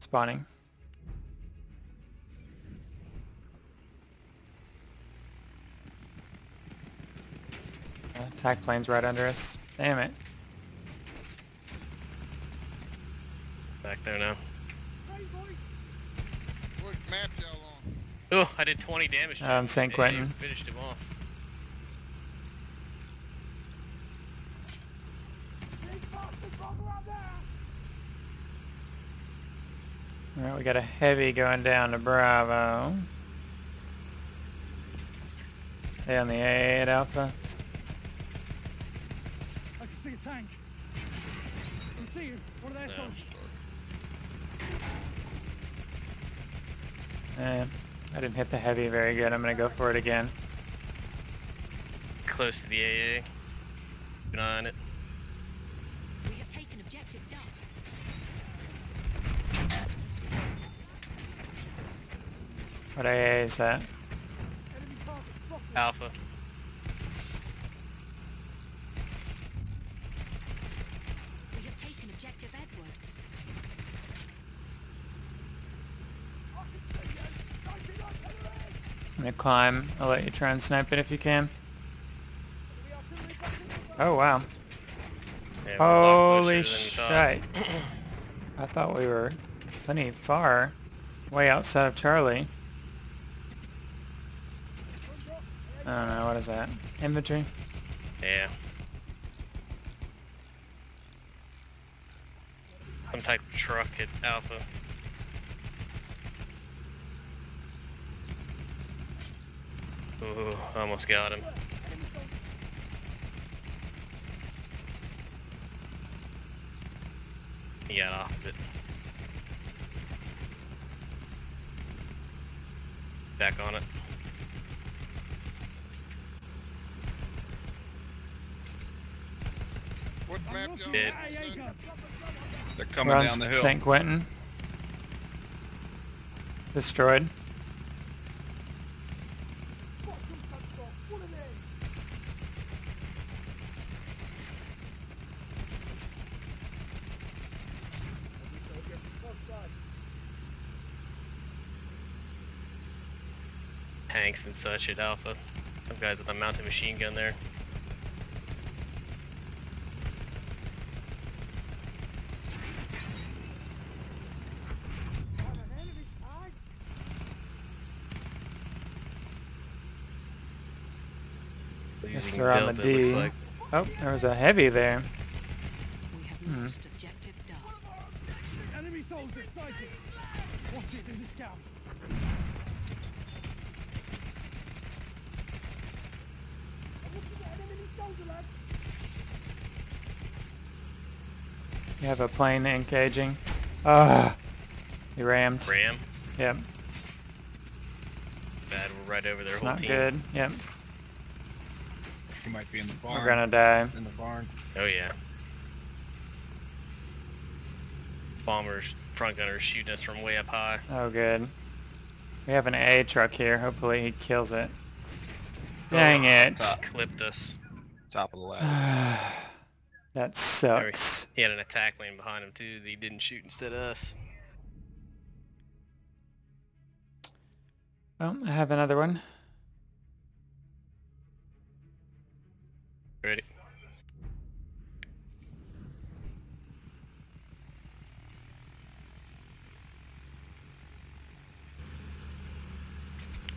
Spawning. Attack plane's right under us. Damn it. Back there now. What map y'all on? Oh, I did 20 damage. to Um, him. San Yeah, Quentin. Finished him off. Alright, we got a heavy going down to Bravo. Stay on the A8 Alpha. I can see a tank. I can see you. One of their No. soldiers. Eh, I didn't hit the heavy very good. I'm gonna go for it again. Close to the AA. Keep an eye on it. We have taken objective Duff. What AA is that? Enemy target. Block them. Alpha. We have taken objective Edward. I'm gonna climb. I'll let you try and snipe it if you can. Oh wow. Yeah, we're a lot Holy closer shit. I thought we were plenty far. Way outside of Charlie. I don't know, what is that? Thought. Yeah. Some type of truck at Alpha. Ooh, almost got him. He got off of it. Back on it. Map y'all Dead. on? Hey, hey, son? gun. They're We're coming on down the hill. St. Quentin. Destroyed. Tanks and such at Alpha. Some guys with a mounted machine gun there. Yes, Using they're on the Delta, it looks D. like. Oh, there was a heavy there. We have Hmm. lost objective Duff. Enemy soldier sighted. Watch it, there's a scout. You have a plane engaging. Ah, he rammed. Ram. Yep, Bad, we're right over their it's whole not team. good. Yep, He might be in the barn. we're gonna die. In the barn. Oh yeah. Bombers, front gunners shooting us from way up high. Oh, good. We have an A truck here. Hopefully he kills it. Oh, Dang it. Top, Clipped us. top of the ladder. that sucks. He had an attack lane behind him too that he didn't shoot instead of us. Well, I have another one. Ready?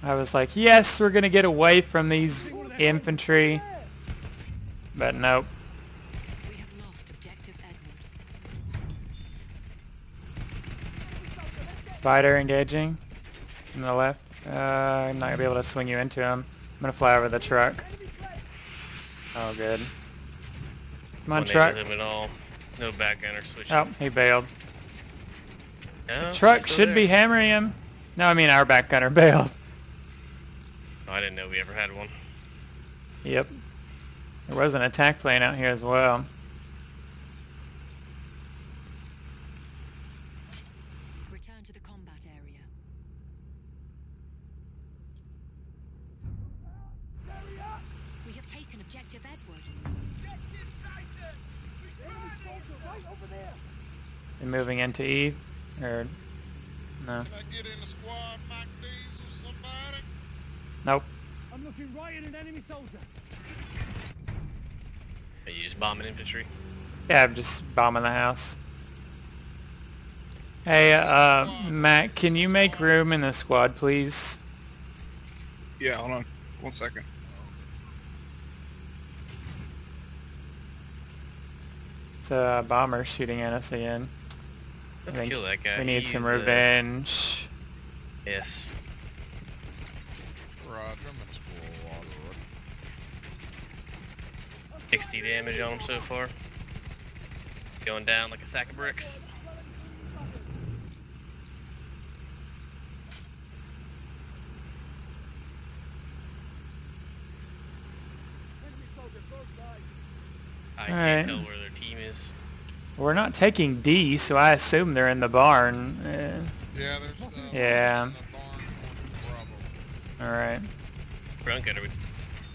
I was like, yes, we're gonna get away from these infantry. But nope. We have lost objective Edward. Fighter engaging. On the left. Uh, I'm not gonna be able to swing you into him. I'm gonna fly over the truck. Oh, good. Come on, truck. him at all. No back gunner switch. Oh, he bailed. No, Truck should there. be hammering him. No, I mean our back gunner bailed. Oh, I didn't know we ever had one. Yep. There was an attack plane out here as well. Return to the combat area. We have taken objective Edward. They're moving into E, or No. Can I get in the squad, Mike Diesel, somebody? Nope. I'm looking right at an enemy soldier. Are you just bombing infantry? Yeah, I'm just bombing the house. Hey, uh, Matt, can you make room in the squad, please? Yeah, hold on. One second. It's a bomber shooting at us again. Let's think kill that guy. We need He's, some uh, revenge. yes. Roger, I'm in the spoil water. 60 damage on him so far. He's going down like a sack of bricks. Enemy soldier close by. I Alright. can't tell where their team is. We're not taking D, so I assume they're in the barn. Uh, Yeah, there's uh, Yeah. the barn north of Bravo. Alright. Front gunner would,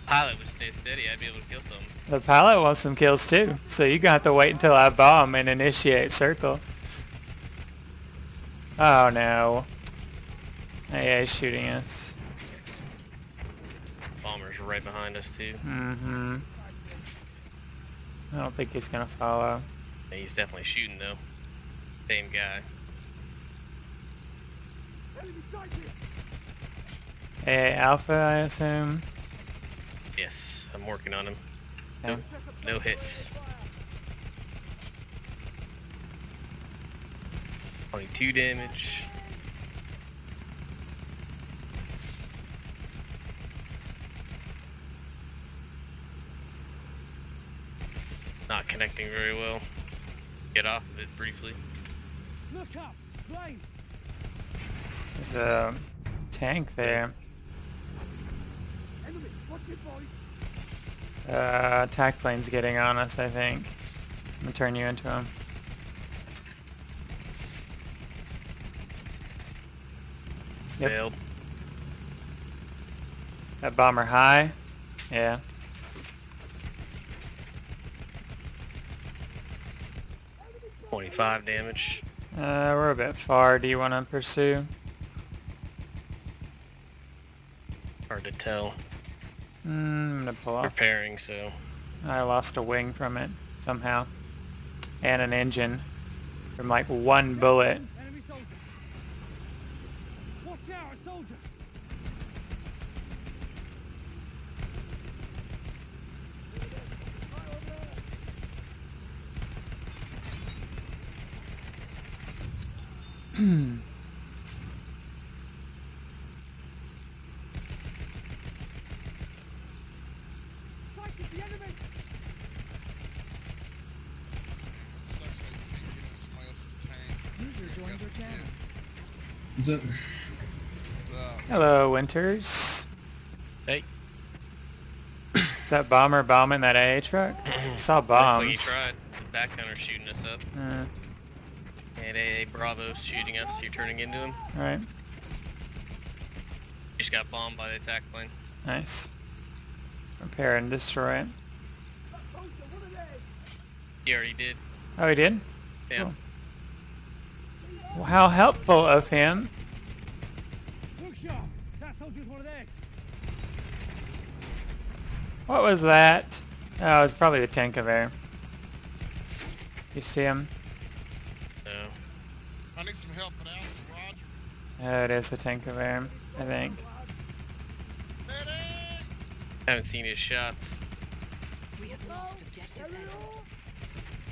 pilot would stay steady. I'd be able to kill some. The pilot wants some kills too, so you're gonna have to wait until I bomb and initiate circle. Oh no. AA is shooting us. Bombers right behind us too. Mm-hmm. I don't think he's gonna follow. And he's definitely shooting though. Same guy. Enemy strike here. AA Alpha, I assume. Yes, I'm working on him. No, no hits. 22 damage. Not connecting very well. Get off of it briefly. Look up. Plane. There's a tank there. Enemy. Watch it, boys. Uh, attack plane's getting on us, I think. I'm gonna turn you into him. Yep. Failed. That bomber high? Yeah. Twenty-five damage. Uh, we're a bit far. Do you want to pursue? Hard to tell. Mm, I'm gonna pull off. Repairing, so I lost a wing from it somehow, and an engine from like one bullet. Enemy soldier. Watch out, a soldier. Sighted the enemy. It sucks how you can't get in somebody else's tank. User joined your channel. Is it? Uh, Hello, Winters. hey. Is that bomber bombing that AA truck? I saw Looks like he bombs. tried. Back gunner 8AA Bravo shooting us, you're turning into him. Alright. Just got bombed by the attack plane. Nice. Repair and destroy it. He already did. Oh, he did? Yeah. Cool. Well, how helpful of him. What was that? Oh, it's probably the tank over air. You see him? Oh, it is the tank of air, I think. Medic! haven't seen his shots. We have lost objective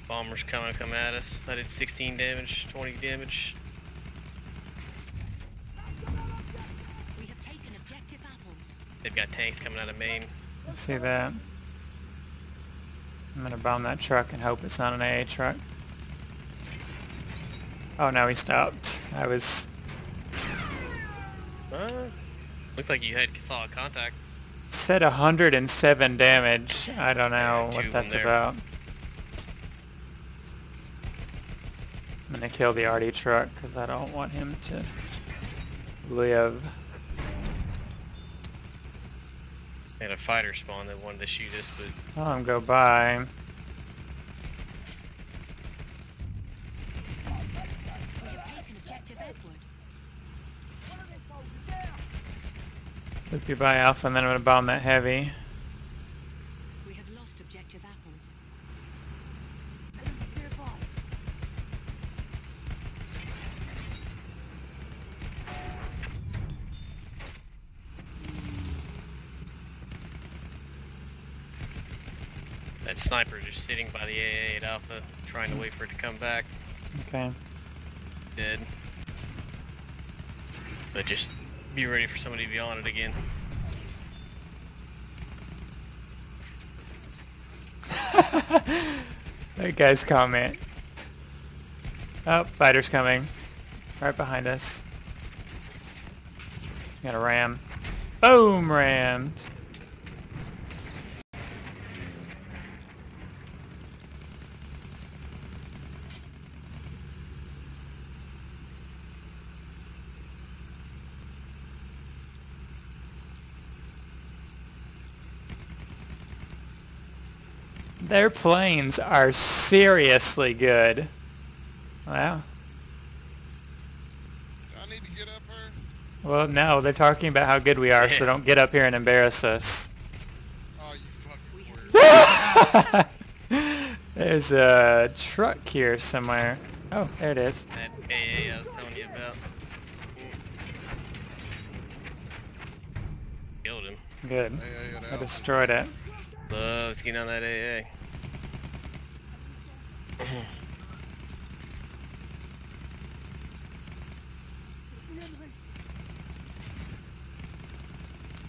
Bombers coming come at us. I did 16 damage, 20 damage. We have taken objective apples. They've got tanks coming out of Maine. You see that? I'm gonna bomb that truck and hope it's not an AA truck. Oh, now he stopped. I was Uh, looked like you had solid contact. said 107 damage. I don't know what that's about. I'm gonna kill the arty truck because I don't want him to live. Had a fighter spawn that wanted to shoot us, but Saw him go by. We have taken objective Edward. Loop you by Alpha, and then I'm gonna bomb that heavy. We have lost objective apples. That sniper just sitting by the AA at Alpha, trying to wait for it to come back. Okay. Dead. But just be ready for somebody to be on it again. That guy's comment. Oh, fighter's coming. Right behind us. Got a ram. Boom, rammed. Their planes are seriously good. Wow. Do I need to get up here? Well, no, they're talking about how good we are, so don't get up here and embarrass us. Oh, you fucking. There's a truck here somewhere. Oh, there it is. That AA I was telling you about. Killed him. Good. I destroyed it. Loves getting on that AA.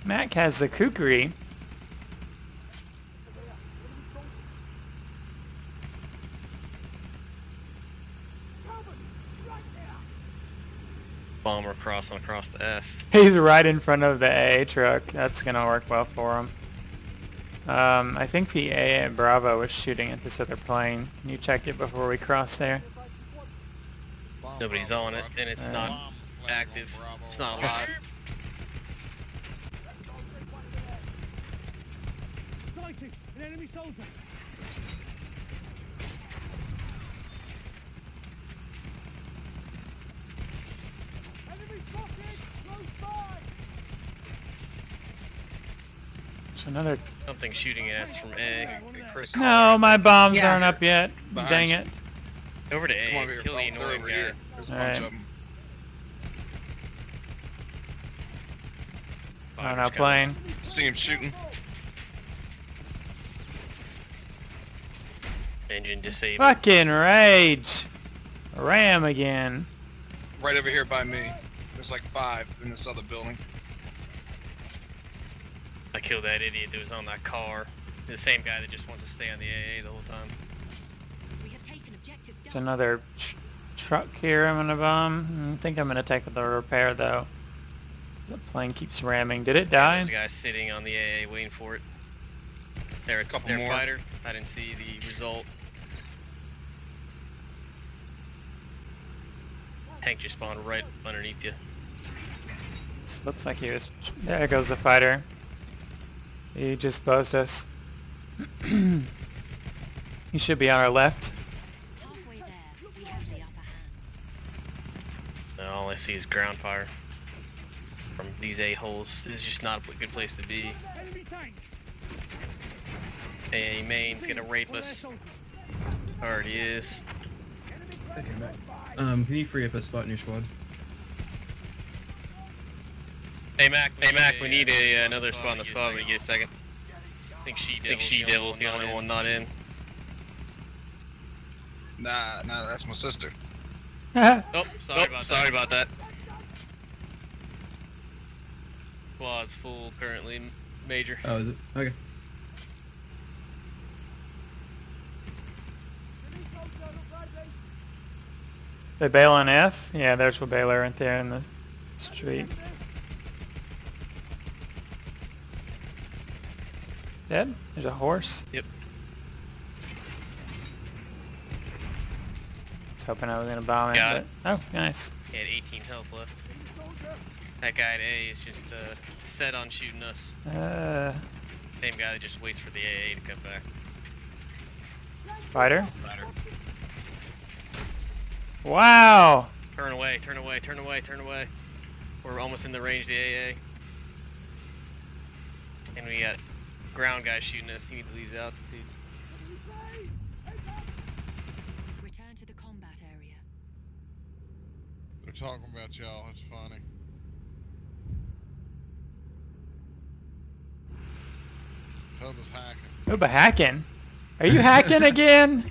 Mac has the kukri. Bomber crossing across the F. He's right in front of the AA truck. That's gonna work well for him. Um, I think the AA at Bravo was shooting at this other plane. Can you check it before we cross there? Nobody's on it, and it's Uh, not Bomb flag on active. It's not alive. An enemy soldier! Enemy spotted! Close by! There's another. Something shooting at us from A. No, my bombs Yeah. aren't up yet. Behind Dang it. Over to Come A. over here, Kill the annoying guy. here. There's a bunch Alright. of 'em. Oh no, Fighter's plane. See him shooting. Engine disabled. Fucking rage. Ram again. Right over here by me. There's like five in this other building. I killed that idiot that was on that car. The same guy that just wants to stay on the AA the whole time. we have taken objective There's another tr- truck here I'm gonna bomb. I think I'm gonna take the repair though. The plane keeps ramming. Did it die? There's a guy sitting on the AA waiting for it. There, are a Couple their more. fighter. I didn't see the result. Tank just spawned right underneath you. This looks like he was. There goes the fighter. He just buzzed us. he should be on our left. Halfway there, we have the upper hand. Now all I see is ground fire from these a-holes. This is just not a good place to be. Enemy tank! Main's gonna rape One of their us. soldiers. Already is. Um, can you free up a spot in your squad? Hey Mac, hey Mac, we need a, uh, another spot on the squad when you get a second. I think She Devil's, think she Devil's the only one not in. Nah, nah, that's my sister. Oh, sorry about that. Sorry about that. Squad's full currently, Major. Oh, is it? Okay. they bail on F. Yeah, there's a bailer right there in the street. Dead? There's a horse. Yep. was hoping I was gonna bomb it, but it. oh, nice. He had 18 health left. That guy at A is just uh, set on shooting us. Uh, Same guy that just waits for the AA to come back. fighter. Wow. Turn away, turn away, turn away, turn away. We're almost in the range of the AA. And we got ground guy shooting us. He needs to leave altitude. Return to the combat area. They're talking about y'all. That's funny. Hub hacking. Who but hacking? Are you hacking again?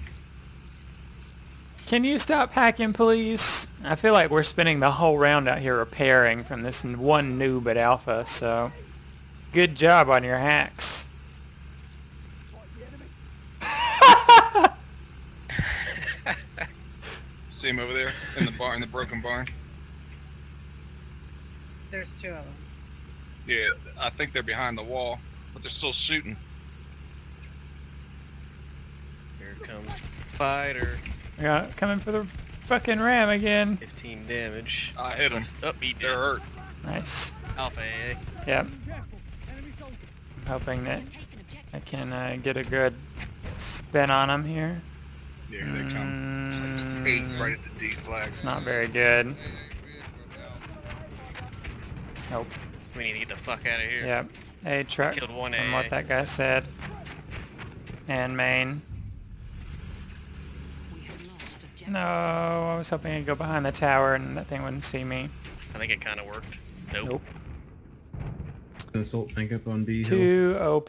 Can you stop hacking, please? I feel like we're spending the whole round out here repairing from this one noob at Alpha, so good job on your hacks. See him over there in the barn, in the broken barn. There's two of them. Yeah, I think they're behind the wall, but they're still shooting. Here comes fighter. Yeah, coming for the fucking ram again. 15 damage. I hit him. Oh, he did. They're hurt. Nice. Alpha AA. Yep, Careful. I'm hoping that have taken objective I can uh, get a good spin on him here. Yeah, here they come. Eight Mm, right at the D flag. it's not very good. AA. Nope. We need to get the fuck out of here. Yep. A truck. Killed one From what that guy said. And main. We have lost objective. No, I was hoping I'd go behind the tower and that thing wouldn't see me. I think it kind of worked. Nope. Nope. An assault tank up on B hill. Too OP.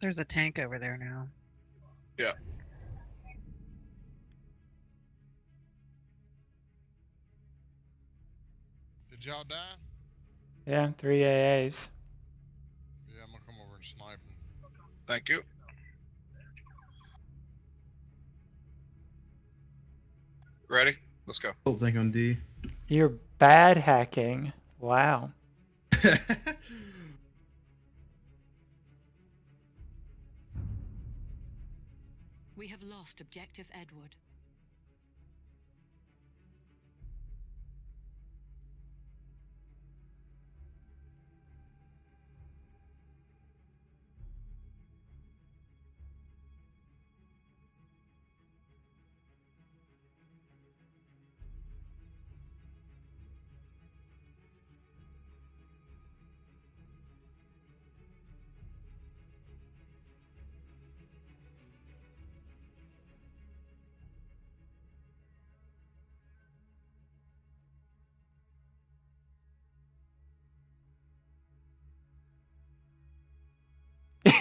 There's a tank over there now. Yeah. Did y'all die? Yeah, three AAs. Yeah, I'm gonna come over and snipe them. Thank you. Ready? Let's go. Assault tank on D. You're bad hacking. Wow. We have lost objective Edward.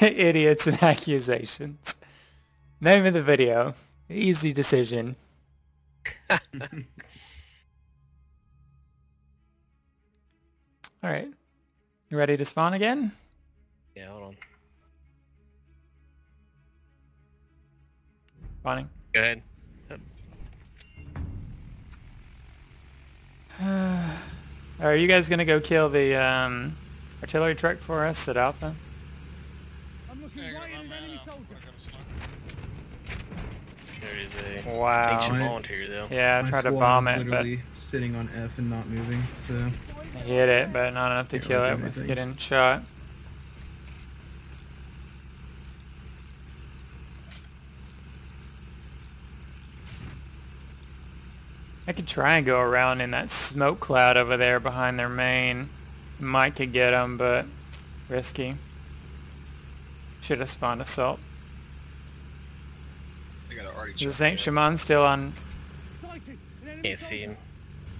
Idiots and accusations. Name of the video. Easy decision. Alright. You ready to spawn again? Yeah, hold on. Spawning. Go ahead. Are you guys gonna go kill the um, artillery truck for us at Alpha? There is a Wow. ancient My- volunteer though. Yeah, I My tried to squad bomb is it, but literally sitting on F and not moving. So I hit it, but not enough to Can't kill really it do with anything. getting shot. I could try and go around in that smoke cloud over there behind their main. Might could get them, but risky. Should have spawned assault. They got already. Is Saint Shimon still on? Sighted. An Can't see him.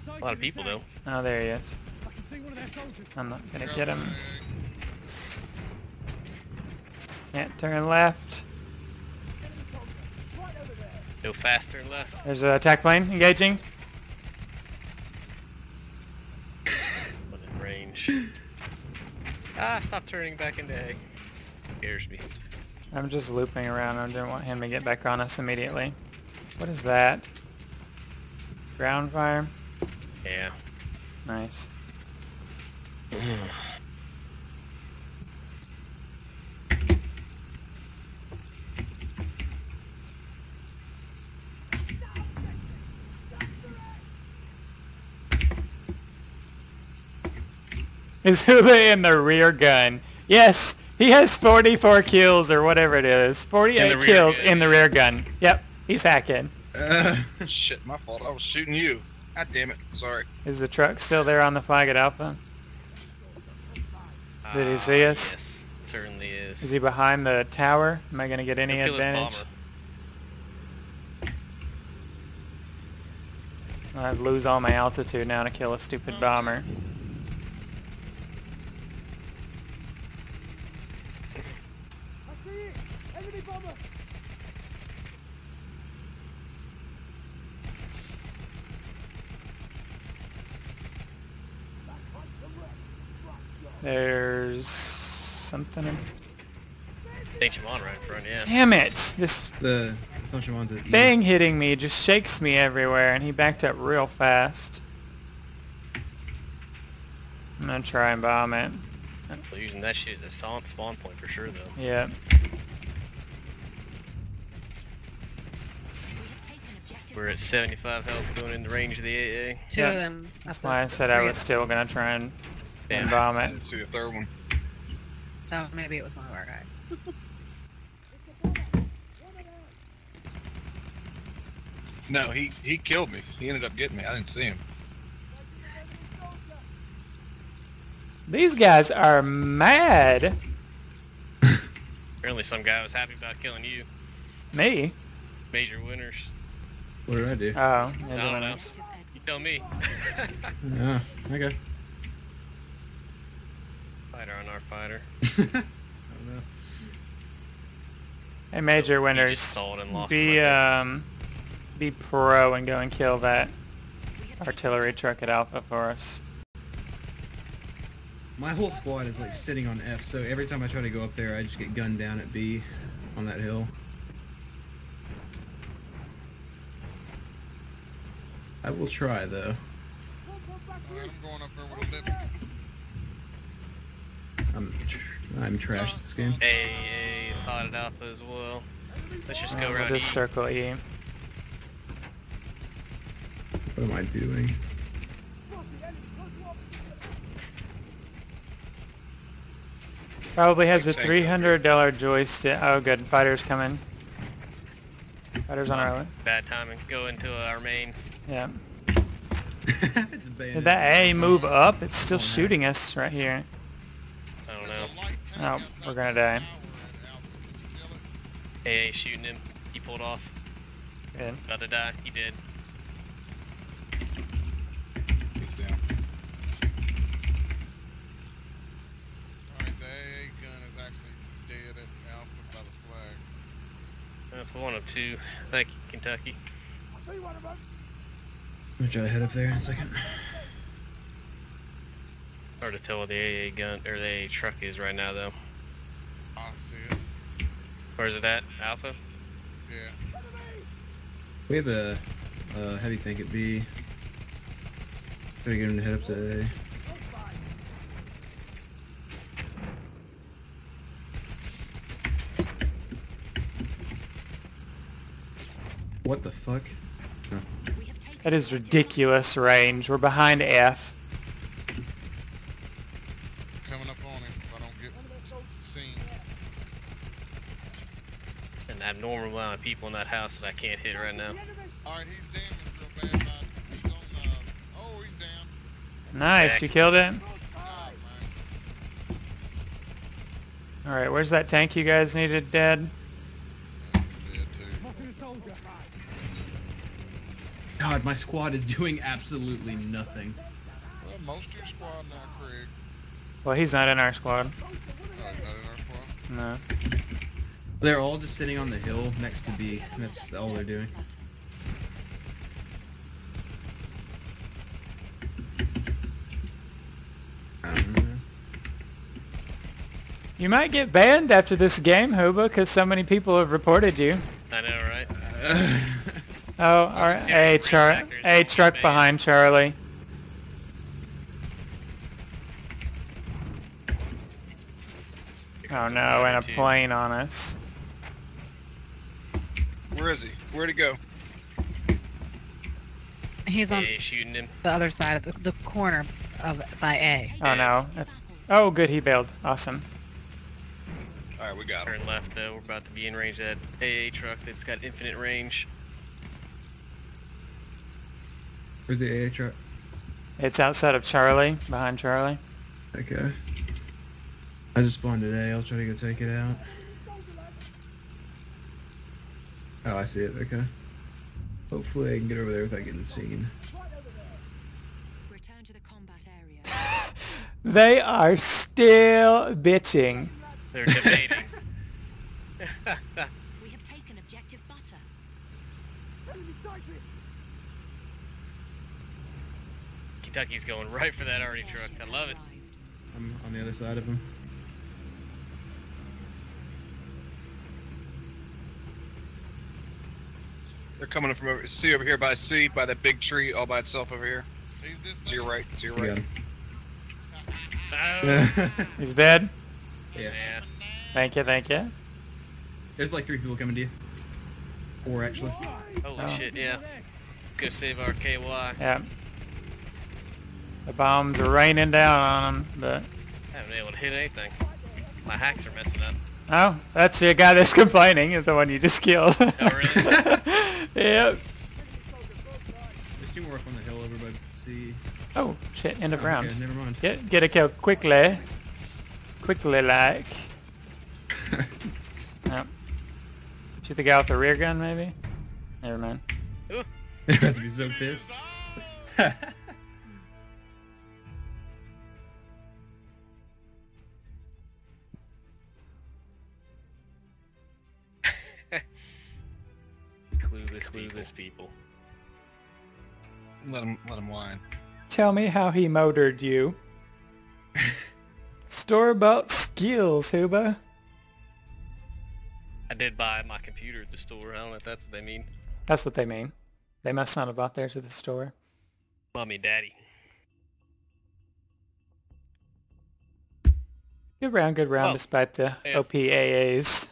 A lot of people in though. Oh, there he is. I can see one of their soldiers. I'm not gonna get him. Can't turn left. Go faster left. There's a attack plane engaging. But in range. Ah, stop turning back into A. Scares me. I'm just looping around. I didn't want him to get back on us immediately. What is that? Ground fire? Yeah. Nice. Is Hula in the rear gun? Yes, he has 44 kills or whatever it is. 48 rear kills gun. in the rear gun. Yep, he's hacking. uh, Shit, my fault. I was shooting you. God damn it. Sorry. Is the truck still there on the flag at Alpha? Uh, Did he see us? Yes, certainly is. Is he behind the tower? Am I gonna get any He'll kill his advantage? bomber. I lose all my altitude now to kill a stupid bomber. I see it! Enemy bomber! There's something in... Thanks, you on right in front, yeah. Damn it! This The Sunshine one's at E. thing hitting me just shakes me everywhere and he backed up real fast. I'm gonna try and bomb it. So using that shit as a solid spawn point for sure, though. Yep. We have taken objective We're at 75 health going in the range of the AA. Two Yeah. That's why I said I was still gonna try and, and Yeah. bomb it. didn't see the third one. Oh, maybe it was one of our guys. No, he he killed me. He ended up getting me. I didn't see him. These guys are mad. Apparently some guy was happy about killing you. Me? Major winners. What did I do? Oh, I yeah, don't know. You tell me. Yeah. Okay. fighter on our fighter. I don't know. Hey, Major He just Winners, stalled and lost be um, be pro and go and kill that We have taken artillery truck at Alpha for us. My whole squad is like sitting on F, so every time I try to go up there, I just get gunned down at B on that hill. I will try though. Alright, I'm going up there with a lip. I'm tr- I'm trash this game. AA is hot at Alpha as well. Let's just go we'll around just E. circle E. What am I doing? Probably has a three hundred dollar joystick. Oh, good. Fighters coming. Fighters on our way. Bad timing. Go into our main. Yeah. Did that A move up? It's still Oh, nice. shooting us right here. I don't know. a light tank Oh, we're gonna die. tower at Alpha. Did you kill it? AA shooting him. He pulled off. Good. About to die. He did. He's down. Alright, the AA gun is actually dead at Alpha by the flag. That's one of two. Thank you, Kentucky. See one of them! I'm gonna try to head up there in a second. Hard to tell what the AA gun or the AA truck is right now, though. I see it. Where's it at? Alpha? Yeah. We have a, uh heavy tank at B. Try to get him to head up to A. What the fuck? We have taken That is ridiculous range. We're behind F. Coming up on him if I don't get seen. An abnormal amount of people in that house that I can't hit right now. Alright, he's damaged real bad. Bud. He's on the. Oh, he's down. Nice. You killed it. God, man. All right. Where's that tank you guys needed dead? Yeah, he's dead too. Spotted a soldier! God, my squad is doing absolutely nothing. Well, most of your squad now, Craig. Well, he's not in our squad. Oh, he's not in our squad. No. They're all just sitting on the hill next to B. That's all they're doing. I don't know. You might get banned after this game, Huba, because so many people have reported you. I know, right? Oh, all right. A char, a truck behind Charlie. Oh no, and a plane on us. Where is he? Where'd he go? He's on AA shooting him. the other side of the, the corner of by A. Oh no. Oh, good, he bailed. Awesome. Alright, we got him. Turn left, though. We're about to be in range of that AA truck that's got infinite range. Where's the AA truck? It's outside of Charlie, behind Charlie. Okay. I just spawned today. I'll try to go take it out. Oh, I see it. Okay. Hopefully I can get over there without getting seen. Return to the combat area. They are still bitching. They're debating. We have taken objective butter. Kentucky's going right for that arty truck. I love it. I'm on the other side of him. They're coming from over. See over here by C, by that big tree, all by itself over here. He's this To your right. To your right. got Oh. He's dead. yeah. yeah. Thank you, thank you. There's like three people coming to you. Four actually. Holy Oh. shit, yeah. Go save our KY. Yeah. The bombs are raining down on them, but... I haven't been able to hit anything. My hacks are messing up. Oh, that's the guy that's complaining, is the one you just killed. Oh, really? yep. There's two more up on the hill over by C. Oh, shit, end of Oh, round. Okay, never mind. Get, get a kill quickly. Quickly, like. Yep. Shoot the guy with the rear gun, maybe? Never mind. You're about to be so pissed. Clueless, clueless people. Let him. Let him whine. Tell me how he motored you. Store-bought skills, Huba. I did buy my computer at the store. I don't know if that's what they mean. That's what they mean. They must not have bought theirs at the store. Mommy, daddy. Good round, good round, Oh. despite the Yeah. OPAAs.